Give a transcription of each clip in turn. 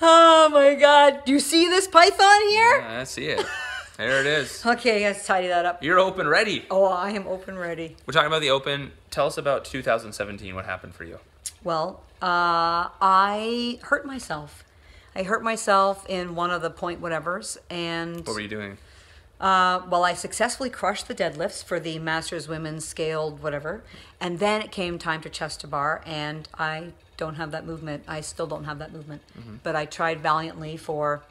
Oh my god. Do you see this python here? Yeah, I see it. There it is. Okay, let's tidy that up. You're open ready. Oh, I am open ready. We're talking about the open. Tell us about 2017. What happened for you? Well, uh, I hurt myself. I hurt myself in one of the point whatevers, and What were you doing? Uh, well, I successfully crushed the deadlifts for the Masters Women's Scaled whatever, and then it came time to chest to bar, and I don't have that movement. I still don't have that movement, but I tried valiantly for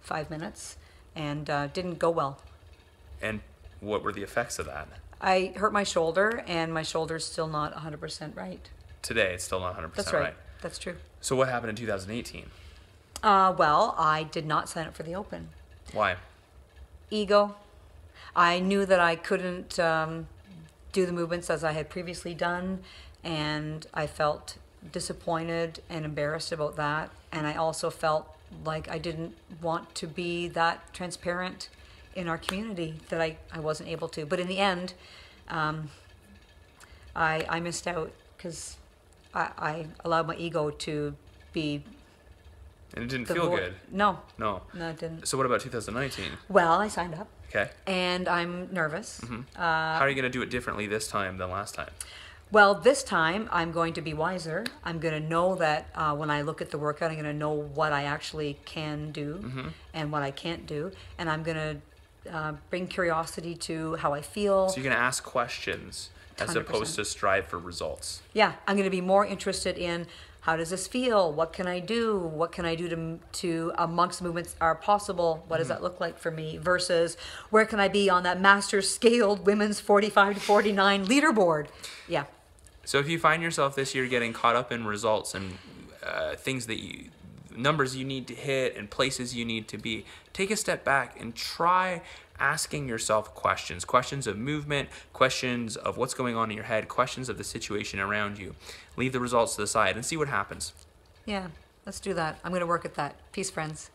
five minutes, and uh, didn't go well. And what were the effects of that? I hurt my shoulder, and my shoulder's still not 100% right. Today, it's still not 100% That's right. right. That's true. So what happened in 2018? Uh, well, I did not sign up for the Open. Why? Ego. I knew that I couldn't um, do the movements as I had previously done, and I felt disappointed and embarrassed about that. And I also felt like I didn't want to be that transparent in our community that I, I wasn't able to. But in the end, um, I, I missed out because I, I allowed my ego to be And it didn't feel vo- good. No, No. no, it didn't. So what about 2019? Well, I signed up Okay. and I'm nervous. How are you going to do it differently this time than last time? Well, this time I'm going to be wiser. I'm going to know that uh, when I look at the workout, I'm going to know what I actually can do and what I can't do. And I'm going to uh, bring curiosity to how I feel. So you're going to ask questions as 100%. opposed to strive for results. Yeah, I'm going to be more interested in how does this feel? What can I do? What can I do to to amongst movements are possible? What does that look like for me? Versus where can I be on that master scaled women's 45 to 49 leaderboard? Yeah. So if you find yourself this year getting caught up in results and uh, things that you numbers you need to hit and places you need to be, take a step back and try asking yourself questions. Questions of movement, questions of what's going on in your head, questions of the situation around you. Leave the results to the side and see what happens. Yeah. Let's do that. I'm going to work at that. Peace, friends.